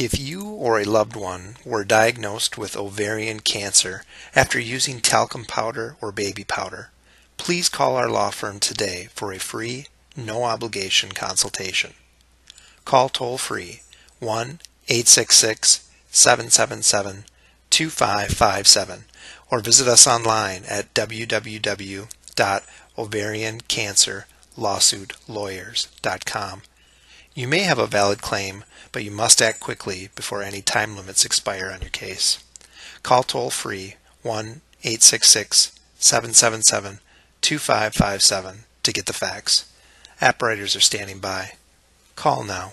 If you or a loved one were diagnosed with ovarian cancer after using talcum powder or baby powder, please call our law firm today for a free, no obligation consultation. Call toll free 1 866 777 2557 or visit us online at www.ovariancancerlawsuitlawyers.com. You may have a valid claim, but you must act quickly before any time limits expire on your case. Call toll free 1 866 777 2557 to get the facts. App writers are standing by. Call now.